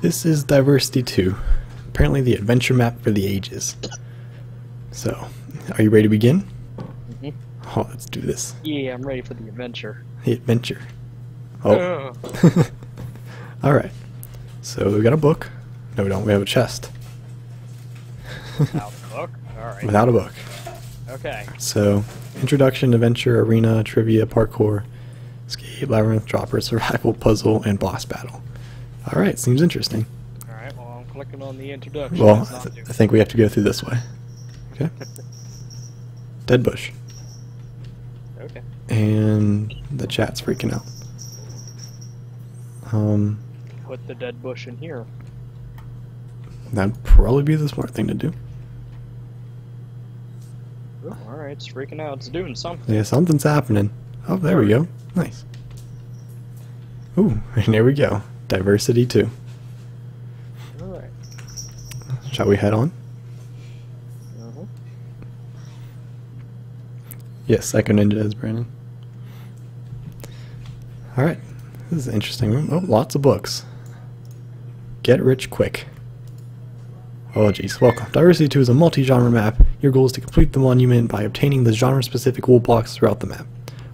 This is Diversity 2, apparently the adventure map for the ages. So, are you ready to begin? Mhm. Oh, let's do this. Yeah, I'm ready for the adventure. The adventure. Oh, alright. So, we got a book. No, we don't. We have a chest Without the book? Alright. without a book. Okay. So, introduction, adventure, arena, trivia, parkour, escape, labyrinth, dropper, survival, puzzle, and boss battle. Alright, seems interesting. Alright, well, I'm clicking on the introduction. Well, I, th- I think we have to go through this way. Okay. Dead bush. okay. And the chat's freaking out. Um, Put the dead bush in here. that'd probably be the smart thing to do. Ooh, Alright, it's freaking out. It's doing something. Yeah, something's happening. Oh, there we go. Nice. Ooh, and there we go. Diversity 2. Alright. Shall we head on? Uh-huh. Yes, Psycho Ninja is Brandon. Alright, this is an interesting room. Oh, lots of books. Get rich quick. Oh jeez, welcome. Diversity 2 is a multi-genre map. Your goal is to complete the monument by obtaining the genre-specific wool blocks throughout the map.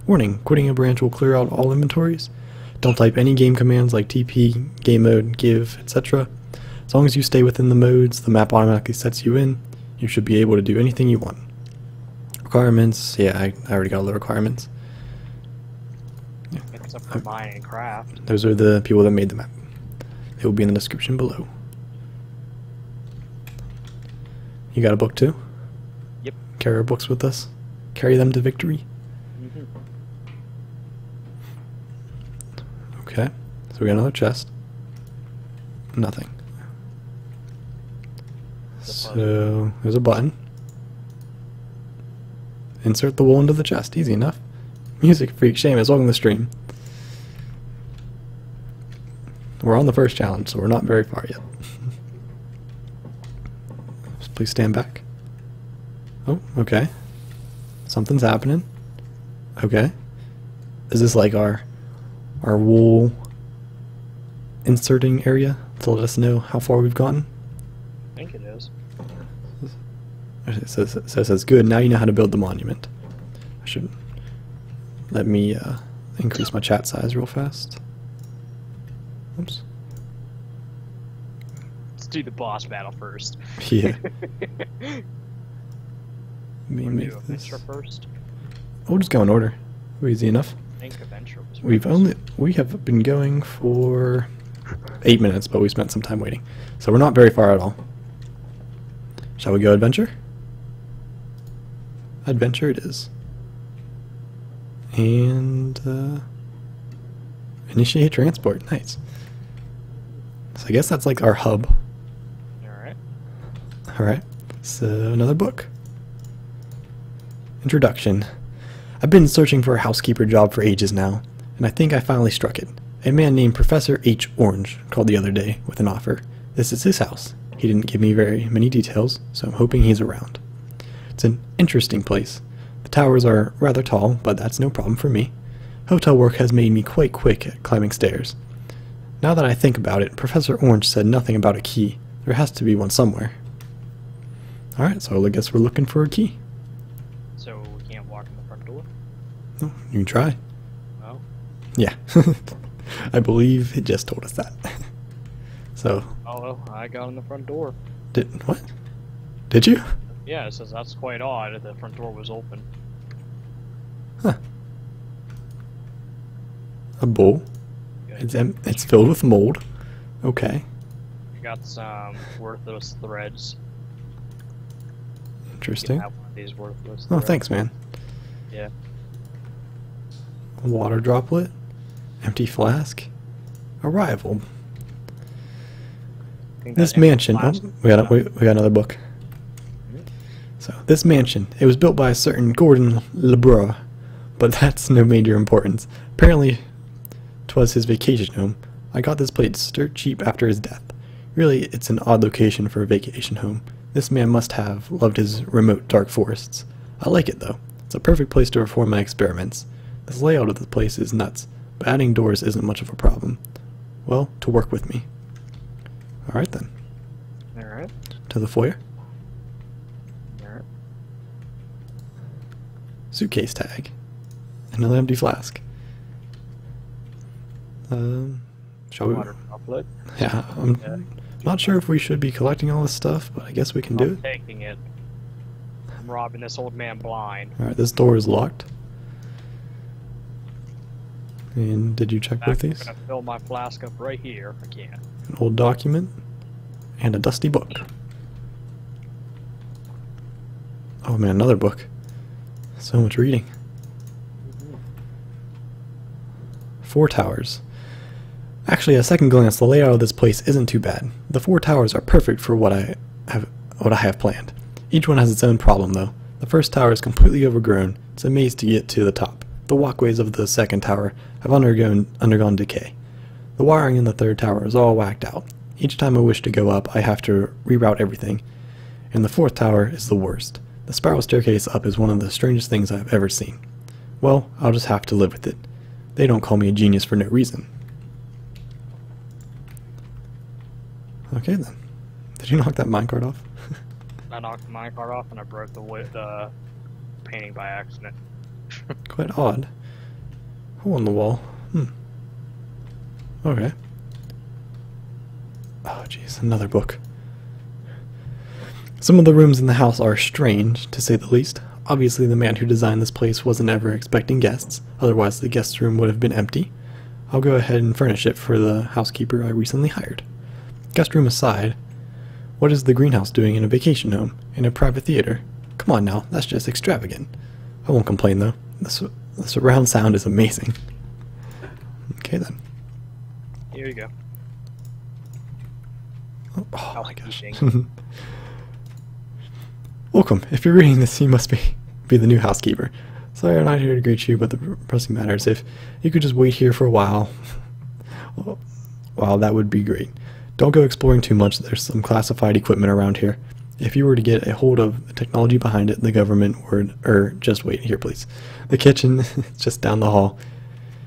Warning, quitting a branch will clear out all inventories. Don't type any game commands like TP, game mode, give, etc. As long as you stay within the modes the map automatically sets you in, you should be able to do anything you want. Requirements, yeah, I, I already got all the requirements. Except for mine and craft. Those are the people that made the map. They will be in the description below. You got a book too? Yep. Carry our books with us. Carry them to victory. Mm-hmm. Okay. So we got another chest. Nothing. The So there's a button. Insert the wool into the chest. Easy enough. Music freak Seamus, welcome to the stream. We're on the first challenge, so we're not very far yet. Please stand back. Oh, okay. Something's happening. Okay. Is this like our our wool inserting area to let us know how far we've gotten? I think it is. It says, it says, good, now you know how to build the monument. I should let me uh, increase my chat size real fast. Oops. Let's do the boss battle first. Yeah. Let me make do this. first. We'll just go in order. Easy enough. I think was We've only we have been going for eight minutes, but we spent some time waiting, so we're not very far at all. Shall we go adventure? Adventure it is. And uh, initiate transport. Nice. So I guess that's like our hub. Alright. All right. So another book. Introduction. I've been searching for a housekeeper job for ages now, and I think I finally struck it. A man named Professor H. Orange called the other day with an offer. This is his house. He didn't give me very many details, so I'm hoping he's around. It's an interesting place. The towers are rather tall, but that's no problem for me. Hotel work has made me quite quick at climbing stairs. Now that I think about it, Professor Orange said nothing about a key. There has to be one somewhere. Alright, so I guess we're looking for a key. So we can't walk in the front door? No, you can try. No? Yeah. I believe it just told us that. so, Oh, well, I got in the front door. did what? Did you? Yeah, it says that's quite odd. The front door was open. Huh. A bowl. Good. It's em- it's filled with mold. Okay. We got some worthless threads. Interesting. have one of these worthless Oh, threads. thanks, man. Yeah. A water droplet. Empty flask. Arrival. This mansion. Oh, we got a, we, we got another book. So this mansion, it was built by a certain Gordon Lebrun, but that's no major importance. Apparently, 'twas his vacation home. I got this place dirt cheap after his death. Really, it's an odd location for a vacation home. This man must have loved his remote dark forests. I like it though. It's a perfect place to perform my experiments. This layout of the place is nuts, adding doors isn't much of a problem. Well, to work with me. Alright then. Alright. To the foyer. Alright. Suitcase tag. Another empty flask. Um, shall we? Water droplet. Yeah, I'm Yeah. not sure if we should be collecting all this stuff, but I guess we can do I'm it. taking it. I'm robbing this old man blind. Alright, this door is locked. And did you check Back, these? I'm gonna fill my flask up right here again. An old document and a dusty book. Oh man, another book. So much reading. Four towers. Actually, at a second glance, the layout of this place isn't too bad. The four towers are perfect for what I have what I have planned. Each one has its own problem though. The first tower is completely overgrown. It's a maze to get to the top. The walkways of the second tower have undergone undergone decay. The wiring in the third tower is all whacked out. Each time I wish to go up, I have to reroute everything. And the fourth tower is the worst. The spiral staircase up is one of the strangest things I've ever seen. Well, I'll just have to live with it. They don't call me a genius for no reason. Okay then. Did you knock that minecart off? I knocked the minecart off and I broke the the painting by accident. Quite odd. Hole in the wall. Hmm. Okay. Oh, jeez, another book. Some of the rooms in the house are strange, to say the least. Obviously, the man who designed this place wasn't ever expecting guests, otherwise, the guest room would have been empty. I'll go ahead and furnish it for the housekeeper I recently hired. Guest room aside, what is the greenhouse doing in a vacation home? In a private theater? Come on now, that's just extravagant. I won't complain though. The, su- the surround sound is amazing. Okay then. Here you go. Oh, oh my gosh. Welcome. If you're reading this, you must be be the new housekeeper. Sorry, I'm not here to greet you, but the pressing matter is if you could just wait here for a while. Wow, that would be great. Don't go exploring too much. There's some classified equipment around here. If you were to get a hold of the technology behind it, the government would, or just wait here, please. The kitchen is just down the hall.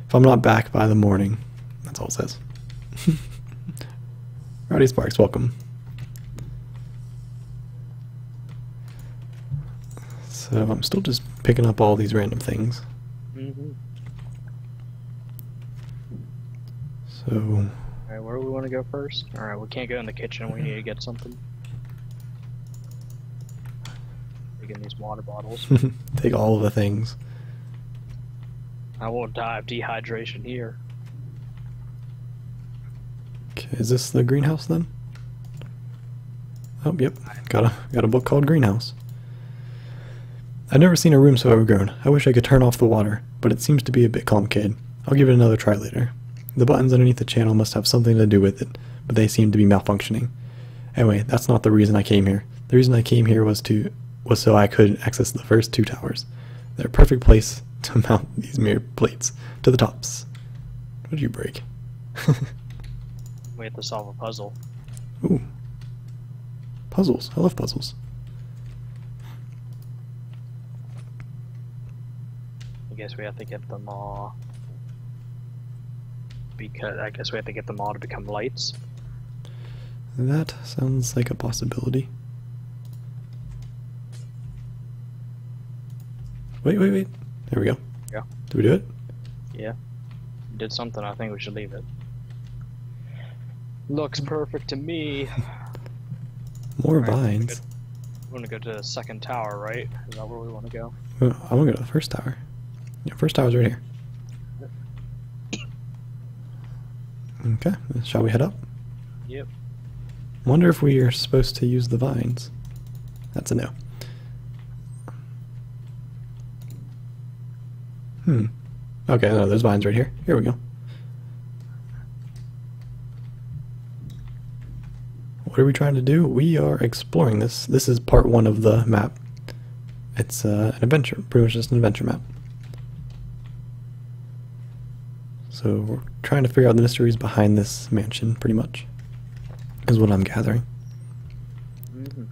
If I'm not back by the morning, that's all it says. Rowdy Sparks, welcome. So I'm still just picking up all these random things. Mm-hmm. So Alright, where do we want to go first? Alright, we can't go in the kitchen. We need to get something. Taking these water bottles. take all of the things. I won't die of dehydration here. Okay, is this the greenhouse then? Oh, yep. Got a got a book called Greenhouse. I've never seen a room so overgrown. I wish I could turn off the water, but it seems to be a bit complicated. I'll give it another try later. The buttons underneath the channel must have something to do with it, but they seem to be malfunctioning. Anyway, that's not the reason I came here. The reason I came here was to was so I could access the first two towers. They're a perfect place to mount these mirror plates to the tops. What did you break? We have to solve a puzzle. Ooh. Puzzles. I love puzzles. I guess we have to get them all. Because I guess we have to get them all to become lights. That sounds like a possibility. Wait, wait, wait. There we go. Yeah. Did we do it? Yeah. Did something. I think we should leave it. Looks perfect to me. More Alright, vines. We want to go to the second tower, right? Is that where we want to go? Oh, I want to go to the first tower. Yeah, first tower's right here. Okay, shall we head up? Yep. Wonder if we are supposed to use the vines. That's a no. Hmm. Okay, no, there's vines right here. Here we go. What are we trying to do? We are exploring this. This is part one of the map. It's uh, an adventure, pretty much just an adventure map. So we're trying to figure out the mysteries behind this mansion, pretty much, is what I'm gathering. Mm-hmm.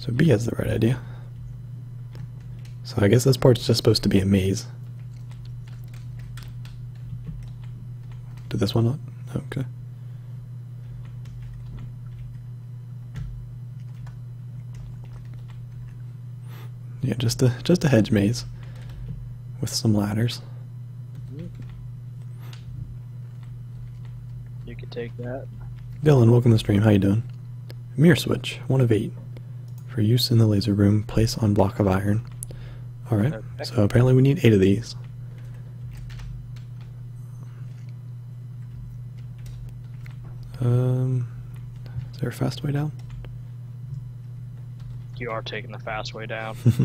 So B has the right idea. So I guess this part's just supposed to be a maze. Did this one not? Okay. Yeah, just a just a hedge maze with some ladders. You could take that. Dylan, welcome to the stream. How you doing? Mirror switch, one of eight, for use in the laser room. Place on block of iron. All right. So apparently we need eight of these. Um, is there a fast way down? You are taking the fast way down.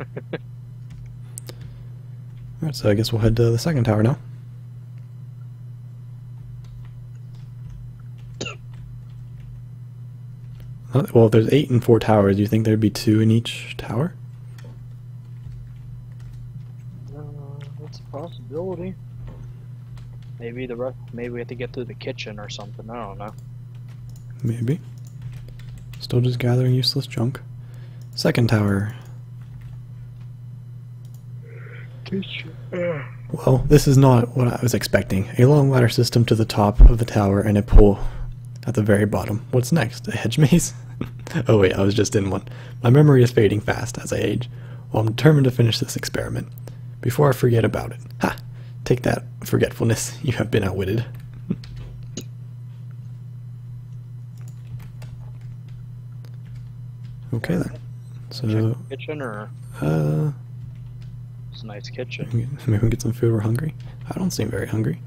All right. So I guess we'll head to the second tower now. Uh, Well, if there's eight and four towers, do you think there'd be two in each tower? Uh, that's a possibility. Maybe the rest, maybe we have to get through the kitchen or something. I don't know. Maybe. Still just gathering useless junk. Second tower. Kitchen. Well, this is not what I was expecting. A long ladder system to the top of the tower and a pool at the very bottom. What's next? A hedge maze? oh wait, I was just in one. My memory is fading fast as I age. Well, I'm determined to finish this experiment. Before I forget about it. Ha! Take that, forgetfulness. You have been outwitted. okay then. So, kitchen or uh, it's a nice kitchen. Maybe we can get some food. We're hungry. I don't seem very hungry.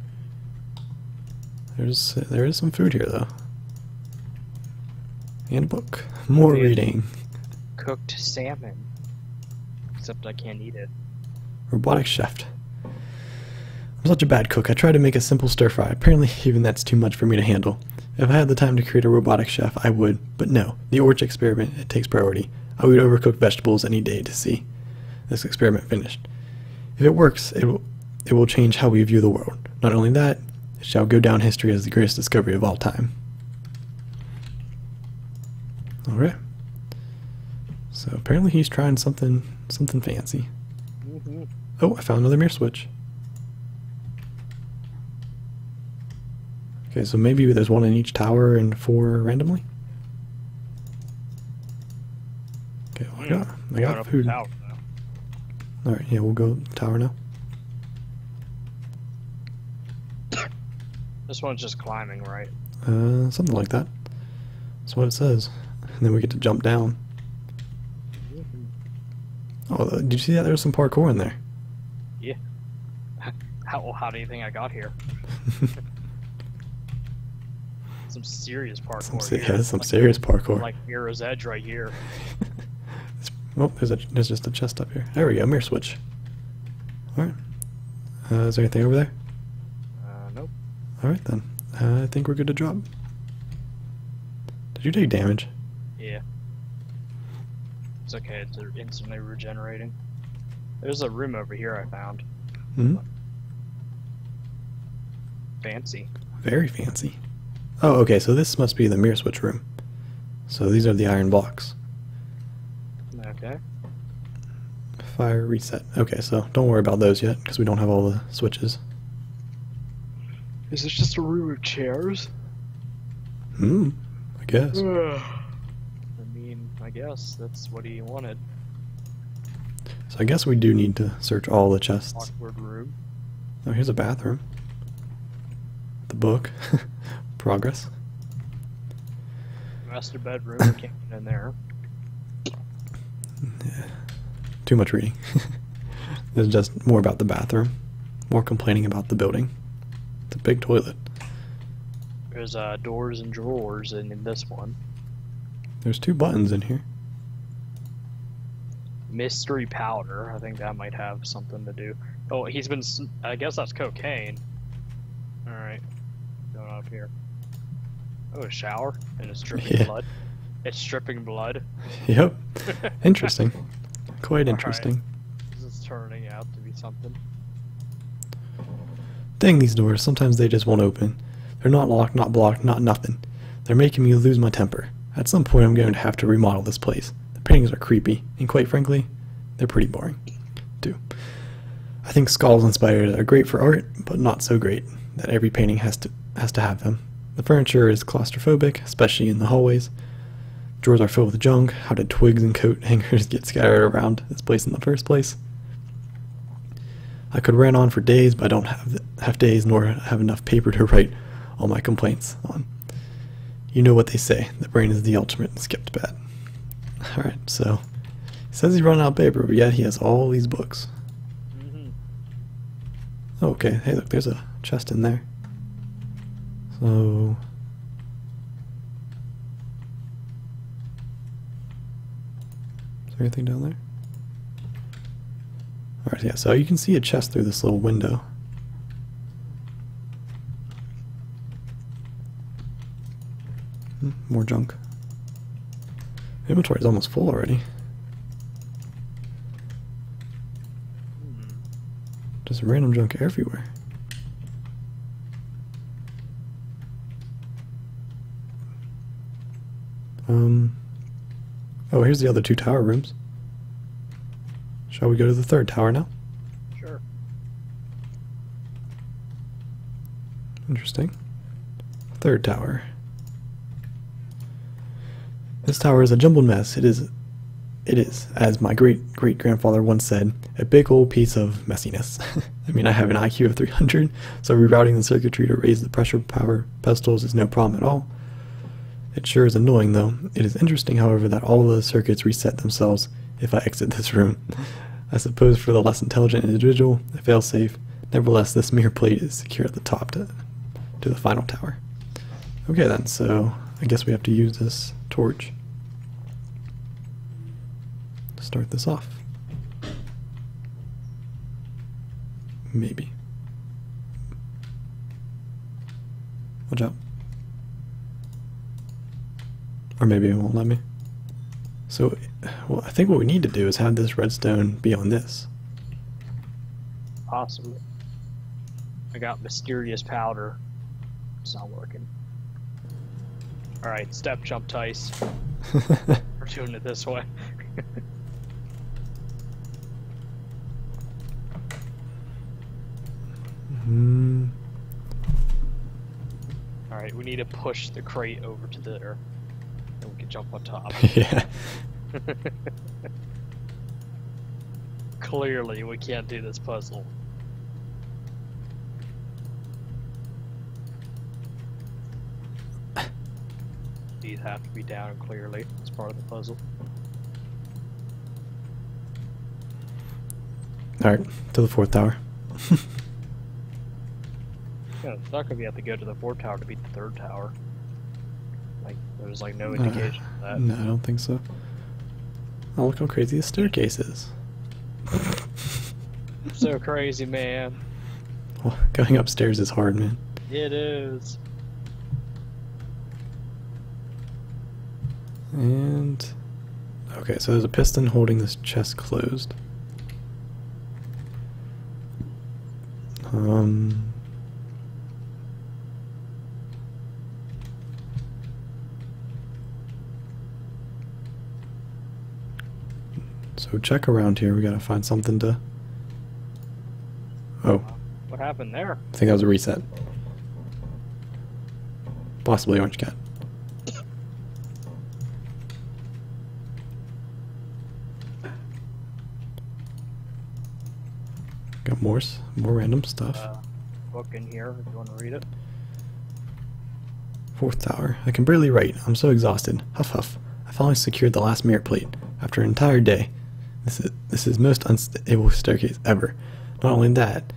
There's there is some food here though, and a book. More Yeah. reading. Cooked salmon. Except I can't eat it. Robotic chef. I'm such a bad cook. I try to make a simple stir fry. Apparently, even that's too much for me to handle. If I had the time to create a robotic chef, I would. But no, the Orch experiment it takes priority. I would overcook vegetables any day to see this experiment finished. If it works, it will, it will change how we view the world. Not only that, it shall go down history as the greatest discovery of all time. All right. So apparently he's trying something something fancy. Mm-hmm. Oh, I found another mirror switch. Okay, so maybe there's one in each tower and four randomly. Okay, well, I got I got food. All right, yeah, we'll go tower now. This one's just climbing, right? Uh, something like that. That's what it says. And then we get to jump down. Oh, uh, did you see that? There was some parkour in there. How how do you think I got here? Some serious parkour. some, se- yeah, some Like- serious parkour. Like Mirror's Edge right here. Oh, there's a there's just a chest up here. There we go, mirror switch. All right. Uh, is there anything over there? Uh, nope. All right then. Uh, I think we're good to drop. Did you take damage? Yeah. It's okay. It's instantly regenerating. There's a room over here I found. Hmm. Fancy. Very fancy. Oh, okay. So this must be the mirror switch room. So these are the iron blocks. Okay. Fire reset. Okay, so don't worry about those yet because we don't have all the switches. Is this just a room of chairs? Hmm. I guess. I guess that's what he wanted. So I guess we do need to search all the chests. Awkward room. Oh, here's a bathroom. The book. Progress. Master bedroom. we can't get in there. Too much reading. There's just more about the bathroom. More complaining about the building. It's a big toilet. There's uh, doors and drawers in, in this one. There's two buttons in here. Mystery powder. I think that might have something to do. Oh, he's been. I guess that's cocaine. All right, going up here. Oh, a shower and it's dripping Yeah. blood. It's dripping blood. Yep. Interesting. Quite interesting. This is turning out to be something. Dang these doors, sometimes they just won't open. They're not locked, not blocked, not nothing. They're making me lose my temper. At some point, I'm going to have to remodel this place. The paintings are creepy, and quite frankly, they're pretty boring, too. I think skulls and spiders are great for art, but not so great. that every painting has to has to have them. The furniture is claustrophobic, especially in the hallways. Drawers are filled with junk. How did twigs and coat hangers get scattered around this place in the first place? I could rant on for days, but I don't have have days nor have enough paper to write all my complaints on. You know what they say: the brain is the ultimate skipped pad. All right, so he says he's running out of paper, but yet he has all these books. hmm Oh, okay. Hey, look, there's a chest in there. So. Is there anything down there? Alright, yeah, so you can see a chest through this little window. More junk. Inventory is almost full already. Just random junk everywhere. Um. Oh, here's the other two tower rooms. Shall we go to the third tower now? Sure. Interesting. Third tower. This tower is a jumbled mess. It is, it is, as my great great grandfather once said, a big old piece of messiness. I mean, I have an IQ of 300, so rerouting the circuitry to raise the pressure power pedestals is no problem at all. It sure is annoying, though. It is interesting, however, that all of the circuits reset themselves if I exit this room. I suppose for the less intelligent individual, a failsafe. Nevertheless, this mirror plate is secure at the top to, to the final tower. Okay then, so I guess we have to use this torch to start this off. Maybe. Watch out. Or maybe it won't let me. So, well, I think what we need to do is have this redstone be on this. Possibly. I got mysterious powder. It's not working. Alright, step jump Tice. We're doing it this way. Hmm. Alright, we need to push the crate over to there. And we can jump on top. yeah. Clearly, we can't do this puzzle. These have to be down clearly as part of the puzzle. Alright, to the fourth tower. Yeah, it's not gonna be have to go to the fourth tower to beat the third tower. Like, there's like no Uh, indication of that. No, I don't think so. Oh, look how crazy this staircase is. So crazy, man. Well, going upstairs is hard, man. It is. And okay, so there's a piston holding this chest closed. Um. So check around here. We gotta find something to. Oh, What happened there? I think that was a reset. Possibly orange cat. Got more, more random stuff. Uh, book in here if you want to read it. Fourth tower. I can barely write. I'm so exhausted. Huff huff. I finally secured the last mirror plate after an entire day. This is this is most unstable staircase ever. Not only that,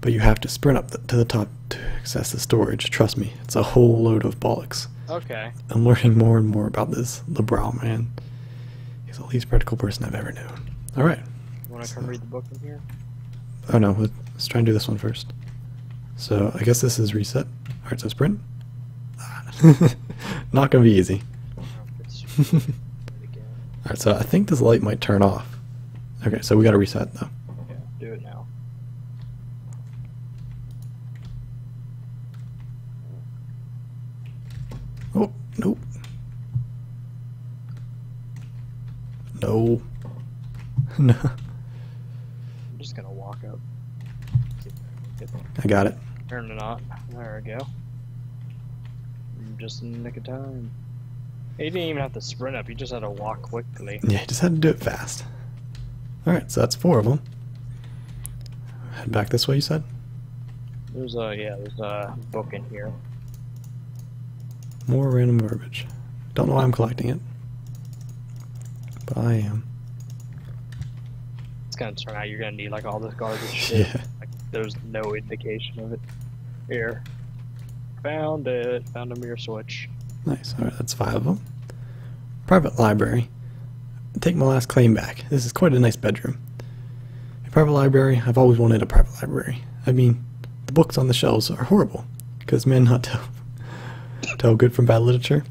but you have to sprint up th- to the top to access the storage. Trust me, it's a whole load of bollocks. Okay. I'm learning more and more about this LeBrow man. He's the least practical person I've ever known. All right. You want to come read the book in here? Oh no, let- let's try and do this one first. So I guess this is reset. All right, so sprint. Not gonna be easy. Oh, All right, so I think this light might turn off. Okay, so we got to reset though. Yeah, do it now. Oh, nope. No. no. I'm just gonna walk up. I got it. Turn it. Not. There we go. Just in the nick of time. He didn't even have to sprint up, he just had to walk quickly. Yeah, he just had to do it fast. Alright, so that's four of them. Head back this way, you said? There's a, yeah, there's a book in here. More random garbage. Don't know why I'm collecting it. But I am. It's gonna turn out you're gonna need like all this garbage shit. Yeah. Like, there's no indication of it. Here. Found it. Found a mirror switch. Nice. Alright, that's five of them. Private library. Take my last claim back. This is quite a nice bedroom. A private library, I've always wanted a private library. I mean, the books on the shelves are horrible because men not tell, tell good from bad literature.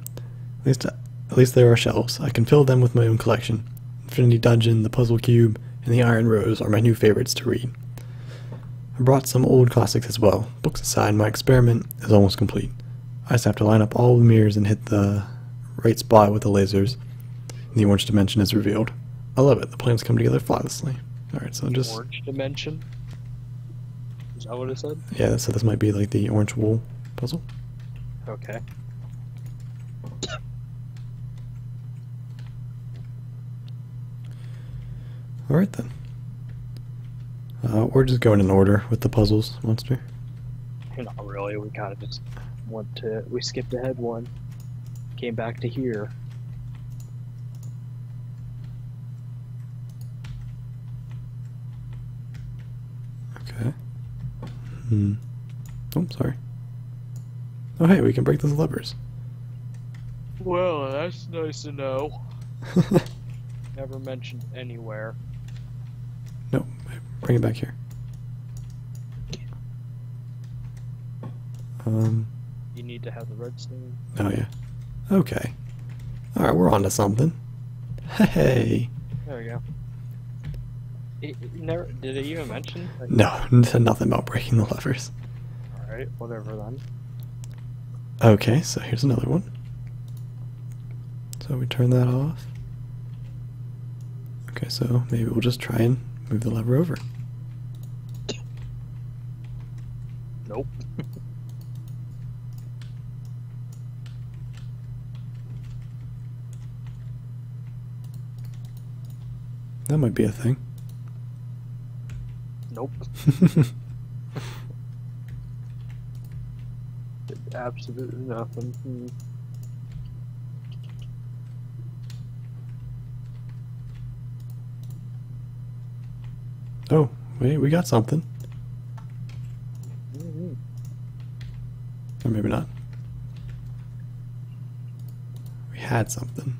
At least, at least there are shelves. I can fill them with my own collection. Infinity Dungeon, The Puzzle Cube, and The Iron Rose are my new favorites to read. I brought some old classics as well. Books aside, my experiment is almost complete. I just have to line up all the mirrors and hit the right spot with the lasers, the orange dimension is revealed. I love it. The plans come together flawlessly. Alright, so just. Orange dimension. Is that what it said? Yeah, so this might be like the orange wool puzzle. Okay. Alright then. Uh, we're just going in order with the puzzles, monster. Not really. We kind of just went to. We skipped ahead one. Came back to here. Okay. Hmm. Oh, sorry. Oh, hey, we can break those levers. Well, that's nice to know. Never mentioned anywhere. no, bring it back here. Um. Need to have the redstone. Oh yeah. Okay. All right, we're on to something. Hey. There we go. It, it never did it even mention? Like, No, said nothing about breaking the levers. All right, whatever then. Okay, so here's another one. So we turn that off. Okay, so maybe we'll just try and move the lever over. Nope. That might be a thing. Nope. Absolutely nothing. Hmm. oh, wait, we got something. Mhm. Or maybe not. We had something.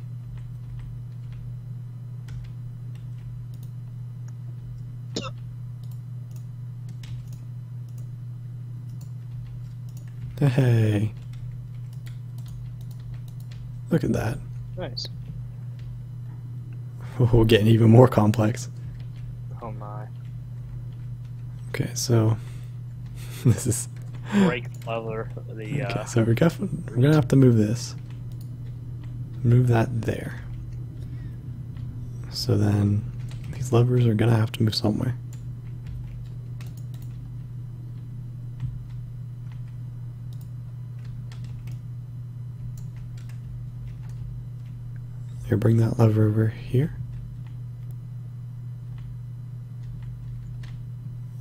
Hey. Look at that. Nice. We're getting even more complex. Oh my. Okay, so this is Break leather. The Okay, uh, so we're, gonna- we're gonna have to move this. Move that there. So then these levers are gonna have to move somewhere. Here, bring that lever over here.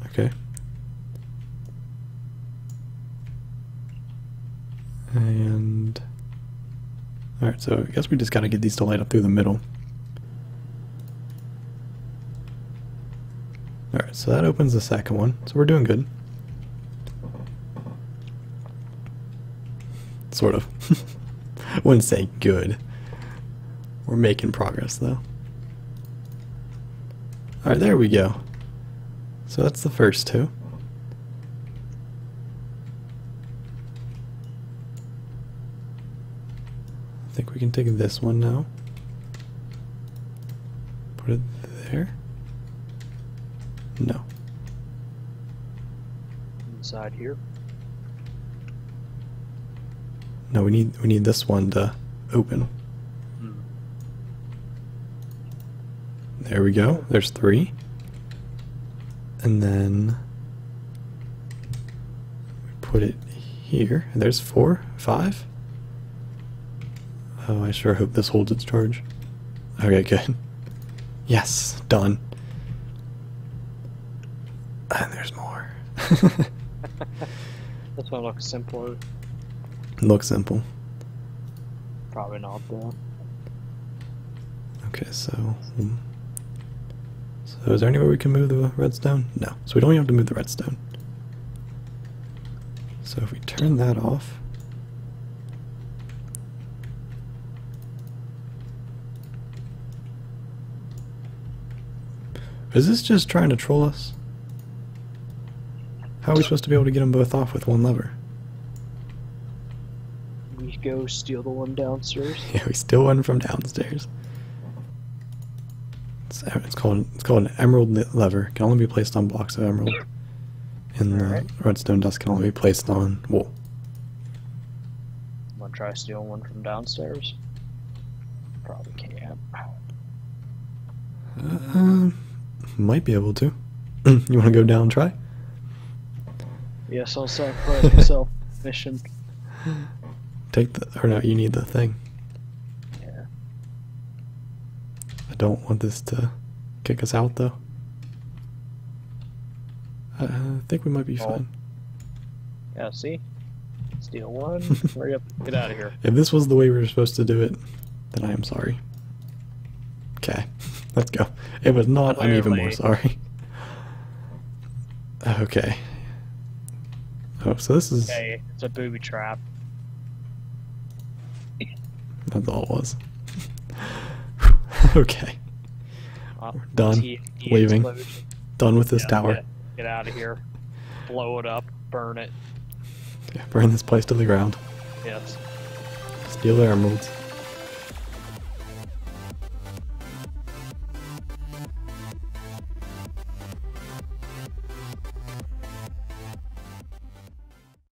Okay. And alright, so I guess we just gotta get these to light up through the middle. Alright, so that opens the second one. So we're doing good. Sort of. Wouldn't say good. We're making progress though. Alright, there we go. So that's the first two. I think we can take this one now. Put it there. No. inside here. No, we need we need this one to open. Hmm. There we go. There's three. And then put it here. There's four, five. Oh, I sure hope this holds its charge. Okay, good. Yes, done. And there's more. This one looks simpler. Looks simple. Probably not though. Okay, so. hmm. So, is there any way we can move the redstone? No. So, we don't even have to move the redstone. So, if we turn that off. Is this just trying to troll us? How are we supposed to be able to get them both off with one lever? We go steal the one downstairs. Yeah, we still one from downstairs. Called it's called an emerald le- lever. Can only be placed on blocks of emerald. And the Alright. redstone dust can only be placed on wool. I'm gonna try stealing one from downstairs. Probably can't. Uh, might be able to. you want to go down and try? Yes, I'll sacrifice myself. Mission. Take the or no, you need the thing. Yeah. I don't want this to kick us out though. I I think we might be Oh. fine. Yeah. See. Steal one. Hurry up. Get out of here. If this was the way we were supposed to do it, then I am sorry. Okay, let's go. It was not, I'm even more sorry. Okay. Oh, so this is. Hey, it's a booby trap. That's all it was. okay, Done. TNT Leaving. explosion. done with this Yeah, tower. Get, get out of here. Blow it up. Burn it. Yeah, burn this place to the ground. Yes. Steal the emeralds.